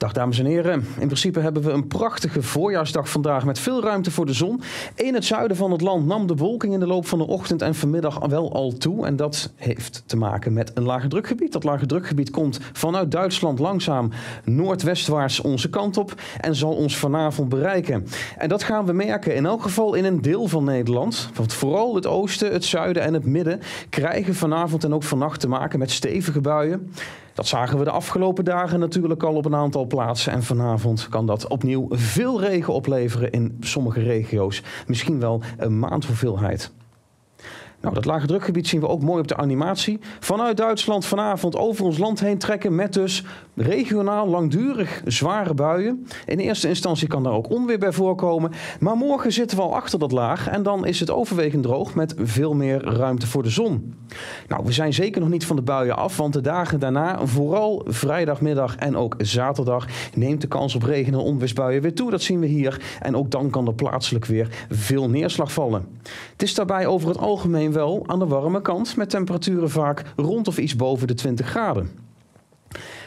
Dag dames en heren. In principe hebben we een prachtige voorjaarsdag vandaag met veel ruimte voor de zon. In het zuiden van het land nam de wolking in de loop van de ochtend en vanmiddag wel al toe. En dat heeft te maken met een lage drukgebied. Dat lage drukgebied komt vanuit Duitsland langzaam noordwestwaarts onze kant op en zal ons vanavond bereiken. En dat gaan we merken in elk geval in een deel van Nederland. Want vooral het oosten, het zuiden en het midden krijgen vanavond en ook vannacht te maken met stevige buien. Dat zagen we de afgelopen dagen natuurlijk al op een aantal plaatsen. En vanavond kan dat opnieuw veel regen opleveren in sommige regio's. Misschien wel een maand hoeveelheid. Nou, dat lage drukgebied zien we ook mooi op de animatie. Vanuit Duitsland vanavond over ons land heen trekken met dus regionaal langdurig zware buien. In eerste instantie kan daar ook onweer bij voorkomen. Maar morgen zitten we al achter dat laag en dan is het overwegend droog met veel meer ruimte voor de zon. Nou, we zijn zeker nog niet van de buien af, want de dagen daarna, vooral vrijdagmiddag en ook zaterdag, neemt de kans op regen- en onweersbuien weer toe. Dat zien we hier. En ook dan kan er plaatselijk weer veel neerslag vallen. Het is daarbij over het algemeen wel aan de warme kant met temperaturen vaak rond of iets boven de 20 graden.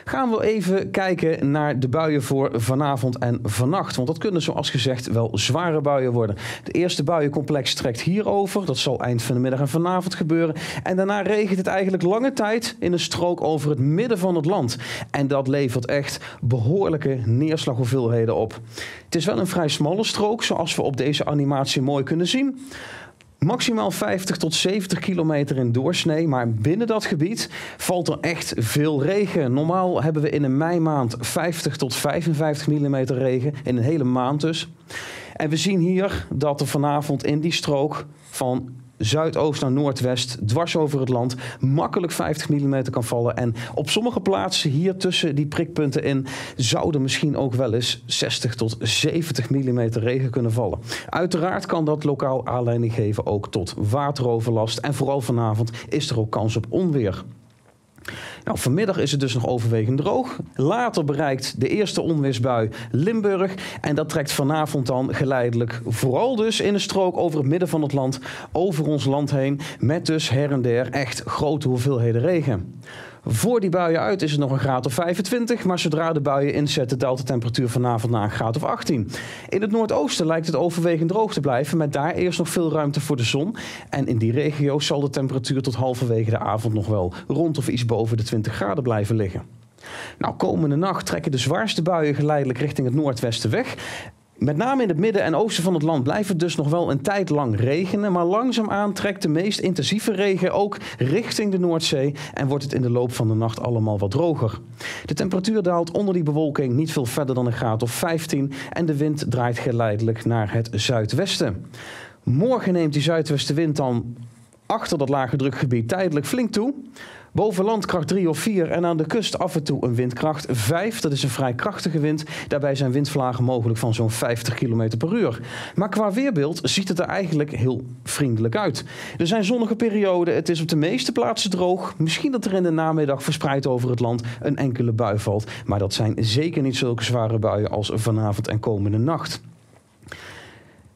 Gaan we even kijken naar de buien voor vanavond en vannacht. Want dat kunnen zoals gezegd wel zware buien worden. De eerste buiencomplex trekt hierover. Dat zal eind van de middag en vanavond gebeuren. En daarna regent het eigenlijk lange tijd in een strook over het midden van het land. En dat levert echt behoorlijke neerslaghoeveelheden op. Het is wel een vrij smalle strook, zoals we op deze animatie mooi kunnen zien. Maximaal 50 tot 70 kilometer in doorsnee, maar binnen dat gebied valt er echt veel regen. Normaal hebben we in een meimaand 50 tot 55 mm regen, in een hele maand dus. En we zien hier dat er vanavond in die strook van zuidoost naar noordwest, dwars over het land, makkelijk 50 mm kan vallen. En op sommige plaatsen hier tussen die prikpunten in zouden misschien ook wel eens 60 tot 70 mm regen kunnen vallen. Uiteraard kan dat lokaal aanleiding geven ook tot wateroverlast. En vooral vanavond is er ook kans op onweer. Nou, vanmiddag is het dus nog overwegend droog. Later bereikt de eerste onweersbui Limburg. En dat trekt vanavond dan geleidelijk, vooral dus in een strook over het midden van het land, over ons land heen. Met dus her en der echt grote hoeveelheden regen. Voor die buien uit is het nog een graad of 25, maar zodra de buien inzetten daalt de temperatuur vanavond naar een graad of 18. In het noordoosten lijkt het overwegend droog te blijven, met daar eerst nog veel ruimte voor de zon. En in die regio zal de temperatuur tot halverwege de avond nog wel rond of iets boven de 20 graden blijven liggen. Nou, komende nacht trekken de zwaarste buien geleidelijk richting het noordwesten weg. Met name in het midden en oosten van het land blijft het dus nog wel een tijd lang regenen. Maar langzaamaan trekt de meest intensieve regen ook richting de Noordzee. En wordt het in de loop van de nacht allemaal wat droger. De temperatuur daalt onder die bewolking niet veel verder dan een graad of 15. En de wind draait geleidelijk naar het zuidwesten. Morgen neemt die zuidwestenwind dan achter dat lage drukgebied tijdelijk flink toe. Boven land kracht 3 of 4 en aan de kust af en toe een windkracht 5. Dat is een vrij krachtige wind. Daarbij zijn windvlagen mogelijk van zo'n 50 km per uur. Maar qua weerbeeld ziet het er eigenlijk heel vriendelijk uit. Er zijn zonnige perioden, het is op de meeste plaatsen droog. Misschien dat er in de namiddag verspreid over het land een enkele bui valt. Maar dat zijn zeker niet zulke zware buien als vanavond en komende nacht.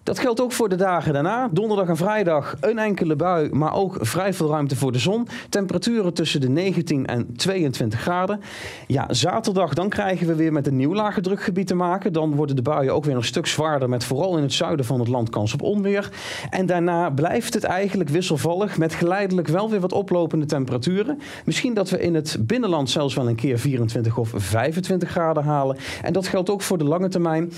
Dat geldt ook voor de dagen daarna. Donderdag en vrijdag een enkele bui, maar ook vrij veel ruimte voor de zon. Temperaturen tussen de 19 en 22 graden. Ja, zaterdag dan krijgen we weer met een nieuw lage drukgebied te maken. Dan worden de buien ook weer een stuk zwaarder met vooral in het zuiden van het land kans op onweer. En daarna blijft het eigenlijk wisselvallig met geleidelijk wel weer wat oplopende temperaturen. Misschien dat we in het binnenland zelfs wel een keer 24 of 25 graden halen. En dat geldt ook voor de lange termijn.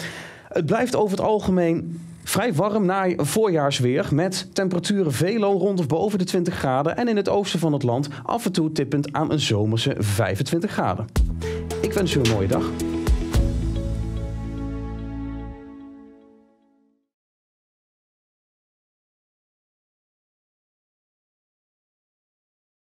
Het blijft over het algemeen vrij warm na voorjaarsweer met temperaturen veelal rond of boven de 20 graden en in het oosten van het land af en toe tippend aan een zomerse 25 graden. Ik wens u een mooie dag.